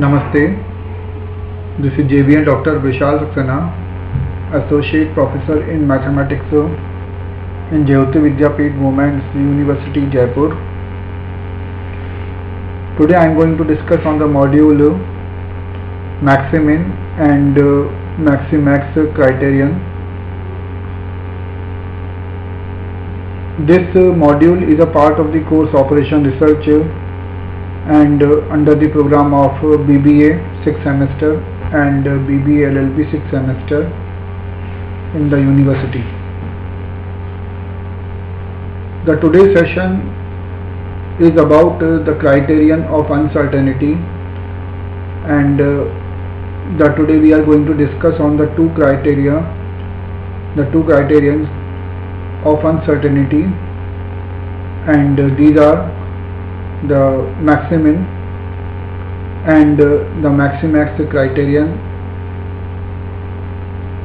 नमस्ते। This is JVN doctor Vishal Saxena associate professor in mathematics in Jyoti Vidyapeeth women's university Jaipur today I am going to discuss on the module maximin and maximax criterion this module is a part of the course operation research and uh, under the program of uh, BBA 6th semester and uh, BBA LLB 6th semester in the university. The today's session is about uh, the criterion of uncertainty and uh, the today we are going to discuss on the two criteria the two criterions of uncertainty and uh, these are the maximin and uh, the maximax criterion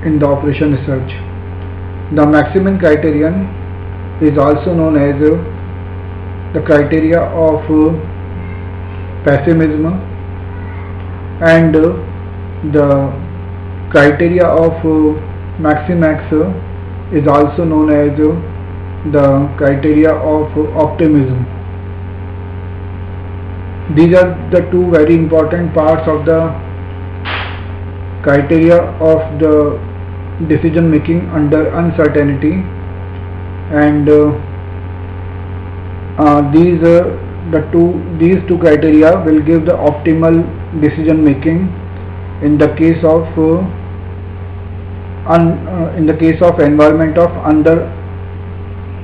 in the operation research. The maximin criterion is also known as uh, the criteria of uh, pessimism and the criteria of maximax is also known as the criteria of optimism. These are the two very important parts of the criteria of the decision making under uncertainty. And uh, uh, these uh, the two these two criteria will give the optimal decision making in the case of uh, un, uh, in the case of environment of under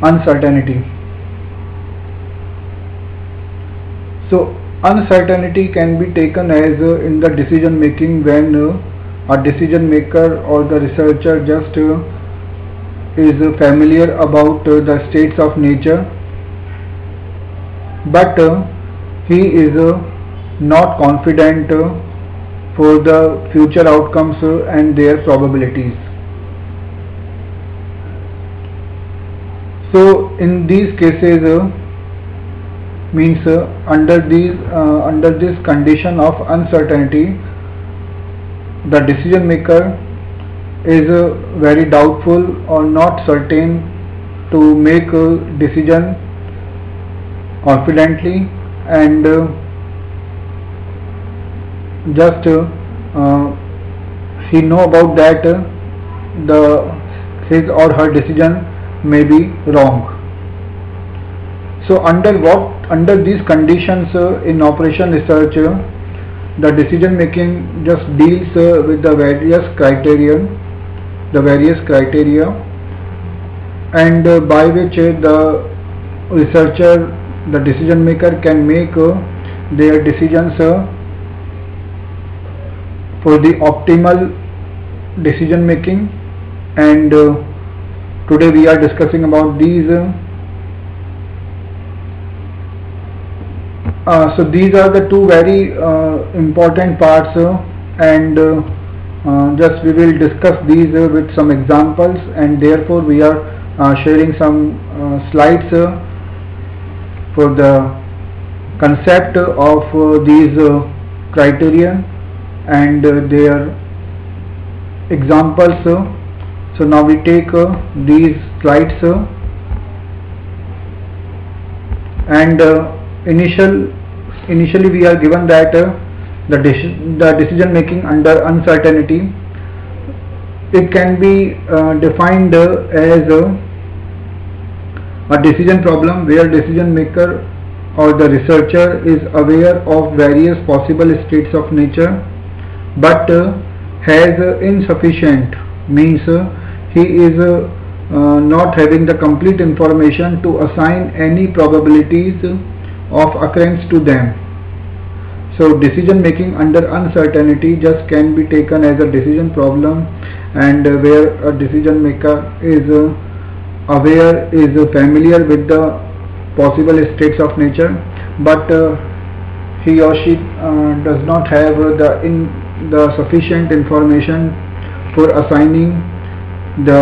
uncertainty. So uncertainty can be taken as uh, in the decision making when uh, a decision maker or the researcher just uh, is familiar about the states of nature but he is not confident for the future outcomes and their probabilities. So in these cases means uh, under these uh, under this condition of uncertainty the decision maker is uh, very doubtful or not certain to make a decision confidently and uh, just uh, uh, he know about that the his or her decision may be wrong. So under what under these conditions in operation research the decision making just deals with the various criterion the various criteria and uh, by which uh, the researcher the decision maker can make uh, their decisions for the optimal decision making. And today we are discussing about these uh, so these are the two very uh, important parts uh, and uh, just we will discuss these uh, with some examples. And therefore we are uh, sharing some slides for the concept of these criteria and their examples so now we take these slides and initial initially we are given that uh, the, deci- the decision making under uncertainty. It can be uh, defined uh, as uh, a decision problem where decision maker or the researcher is aware of various possible states of nature but uh, has uh, insufficient means he is not having the complete information to assign any probabilities of occurrence to them. So decision making under uncertainty just can be taken as a decision problem and uh, where a decision maker is uh, aware is familiar with the possible states of nature but uh, he or she does not have the in the sufficient information for assigning the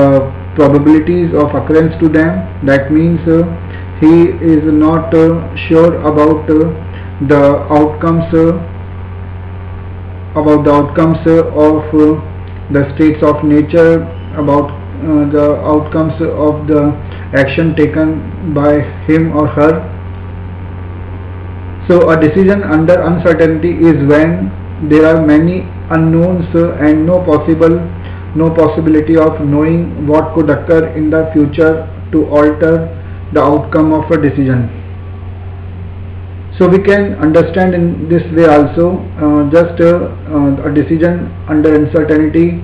probabilities of occurrence to them. That means he is not uh, sure about uh, the outcomes uh, about the outcomes of the states of nature about uh, the outcomes of the action taken by him or her. So a decision under uncertainty is when there are many unknowns and no possible no possibility of knowing what could occur in the future to alter the outcome of a decision. So we can understand in this way also uh, just uh, uh, a decision under uncertainty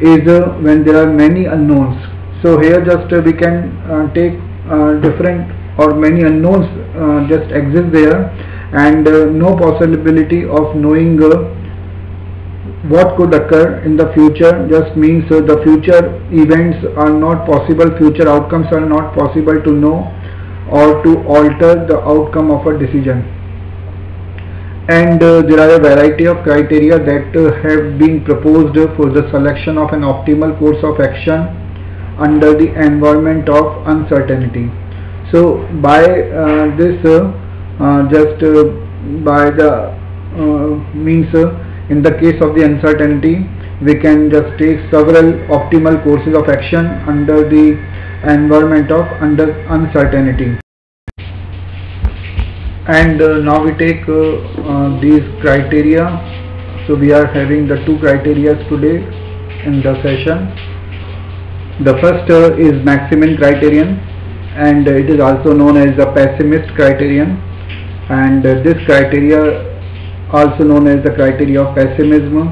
is uh, when there are many unknowns. So here just uh, we can uh, take different or many unknowns just exist there and no possibility of knowing what could occur in the future just means the future events are not possible future outcomes are not possible to know or to alter the outcome of a decision. And uh, there are a variety of criteria that uh, have been proposed for the selection of an optimal course of action under the environment of uncertainty. So by uh, this uh, uh, just uh, by the means in the case of the uncertainty we can just take several optimal courses of action under the environment of under uncertainty. And uh, now we take uh, uh, these criteria. So we are having the two criteria today in the session. The first uh, is maximin criterion and it is also known as the pessimist criterion. And uh, this criteria also known as the criteria of pessimism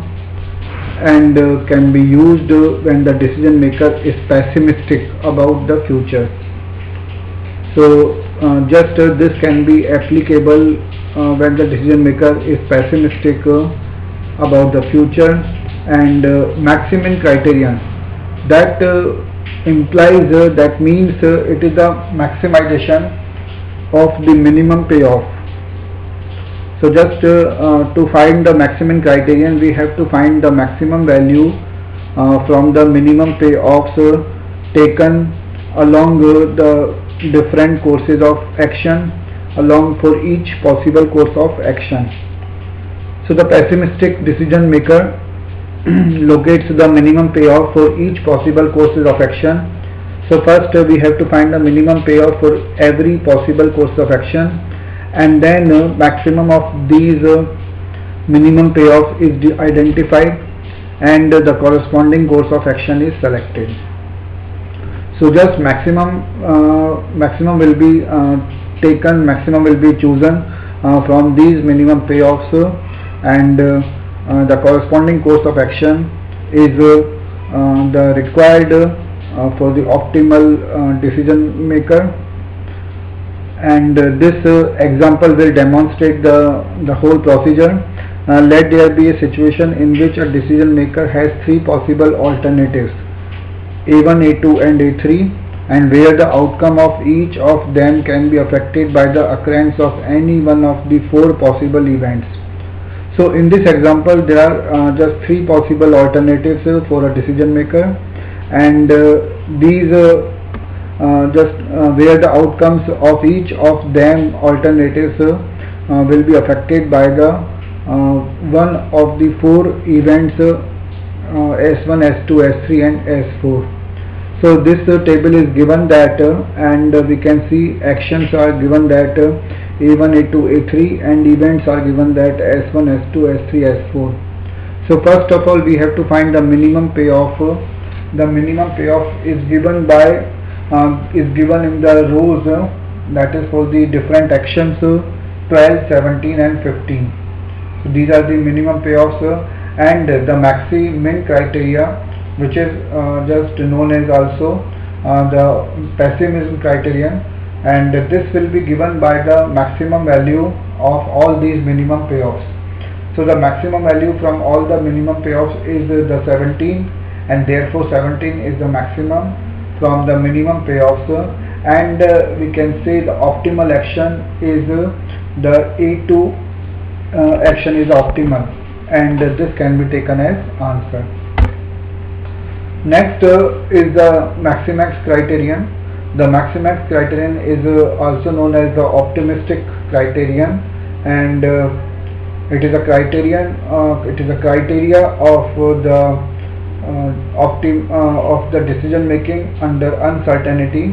and uh, can be used when the decision maker is pessimistic about the future. So uh, just uh, this can be applicable uh, when the decision maker is pessimistic about the future and maximin criterion that implies that means it is the maximization of the minimum payoff so just uh, to find the maximin criterion we have to find the maximum value uh, from the minimum payoffs uh, taken along the different courses of action along for each possible course of action. So the pessimistic decision maker locates the minimum payoff for each possible courses of action. So first uh, we have to find the minimum payoff for every possible course of action and then uh, maximum of these uh, minimum payoff is identified and the corresponding course of action is selected. So just maximum uh, maximum will be uh, taken maximum will be chosen uh, from these minimum payoffs and the corresponding course of action is the required for the optimal decision maker and uh, this uh, example will demonstrate the, the whole procedure. Uh, let there be a situation in which a decision maker has three possible alternatives. A1, A2 and A3 and where the outcome of each of them can be affected by the occurrence of any one of the four possible events. So in this example there are uh, just three possible alternatives uh, for a decision maker and uh, these just uh, where the outcomes of each of them alternatives will be affected by the one of the four events S1, S2, S3 and S4 so this uh, table is given that uh, and uh, we can see actions are given that a1 a2 a3 and events are given that s1 s2 s3 s4 so first of all we have to find the minimum payoff. The minimum payoff is given by um, is given in the rows uh, that is for the different actions uh, 12 17 and 15 so these are the minimum payoffs uh, and the maxi min criteria which is uh, just known as also uh, the pessimism criterion and this will be given by the maximum value of all these minimum payoffs. So the maximum value from all the minimum payoffs is the 17 and therefore 17 is the maximum from the minimum payoffs and uh, we can say the optimal action is uh, the A2 uh, action is optimal and this can be taken as answer. Next is the Maximax criterion. The Maximax criterion is also known as the optimistic criterion and it is a criterion uh, it is a criteria of the optim uh, of the decision making under uncertainty.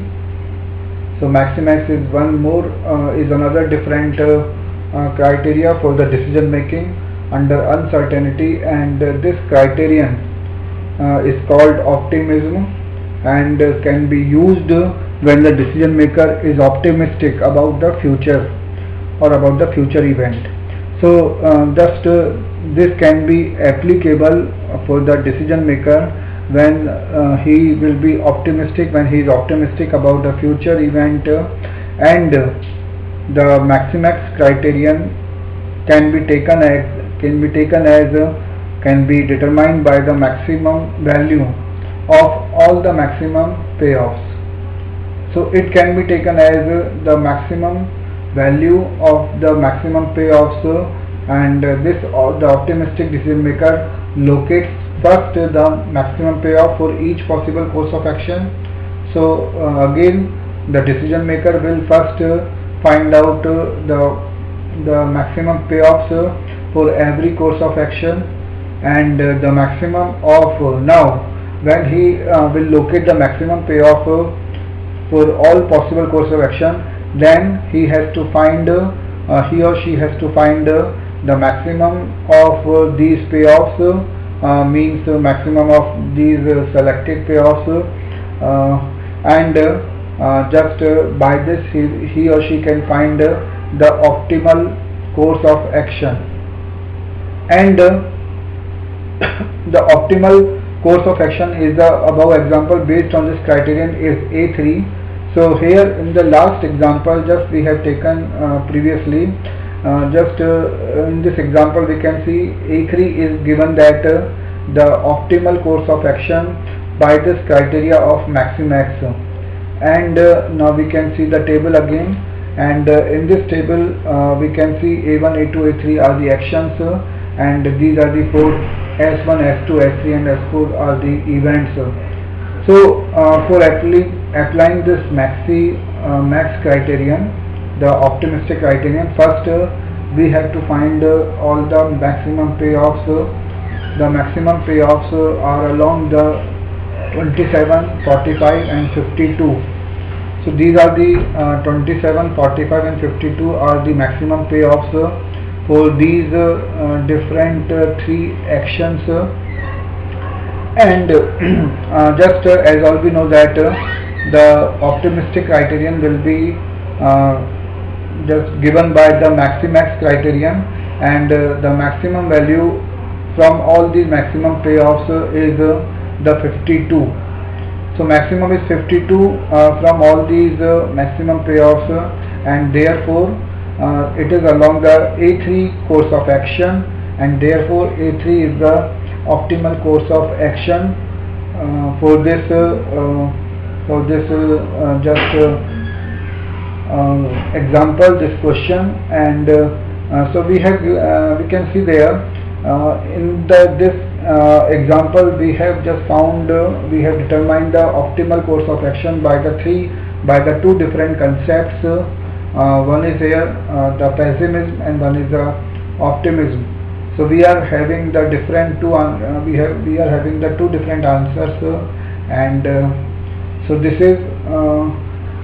So maximax is one more uh, is another different uh, uh, criteria for the decision making under uncertainty. And this criterion is called optimism and can be used when the decision maker is optimistic about the future or about the future event. So uh, just uh, this can be applicable for the decision maker when uh, he will be optimistic when he is optimistic about the future event uh, and the maximax criterion can be taken as can be taken as uh, can be determined by the maximum value of all the maximum payoffs. So it can be taken as uh, the maximum value of the maximum payoffs and this the optimistic decision maker locates first the maximum payoff for each possible course of action. So uh, again the decision maker will first uh, find out uh, the the maximum payoffs uh, for every course of action. And uh, the maximum of uh, now when he will locate the maximum payoff for all possible course of action then he has to find he or she has to find the maximum of these payoffs uh, means uh, maximum of these uh, selected payoffs and just by this he, he or she can find the optimal course of action. And the optimal course of action is the above example based on this criterion is A3 so here in the last example just we have taken uh, previously uh, just uh, in this example we can see A3 is given that uh, the optimal course of action by this criteria of maximax and now we can see the table again and in this table we can see A1, A2, A3 are the actions and these are the four S1, S2, S3 and S4 are the events. So uh, for apply, applying this maxi uh, max criterion the optimistic criterion first uh, we have to find uh, all the maximum payoffs. Uh, the maximum payoffs uh, are along the 27 45 and 52 so these are the uh, 27 45 and 52 are the maximum payoffs uh, for these different three actions. And just as all we know that the optimistic criterion will be just given by the maximax criterion. And uh, the maximum value from all these maximum payoffs uh, is uh, the 52 so maximum is 52 uh, from all these uh, maximum payoffs uh, and therefore it is along the A3 course of action. And therefore A3 is the optimal course of action for this for this just example this question. And uh, uh, so we have uh, we can see there in the this example we have just found we have determined the optimal course of action by the three by the two different concepts. One is here the pessimism and one is the optimism. So we are having the different two uh, we have we are having the two different answers uh, and uh, so this is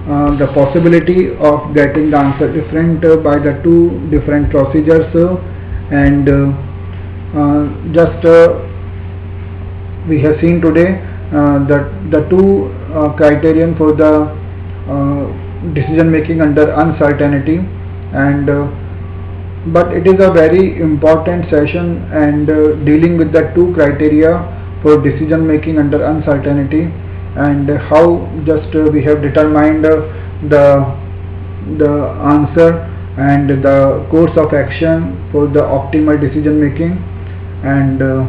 uh, the possibility of getting the answer different uh, by the two different procedures uh, and just we have seen today that the two criterion for the decision making under uncertainty and but it is a very important session and uh, dealing with the two criteria for decision making under uncertainty and how just uh, we have determined uh, the the answer and the course of action for the optimal decision making. And uh,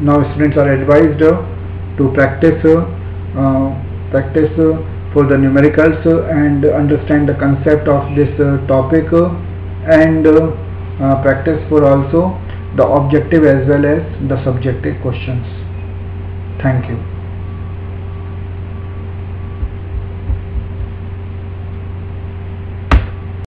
now students are advised uh, to practice uh, uh, practice for the numericals and understand the concept of this topic and practice for also the objective as well as the subjective questions. Thank you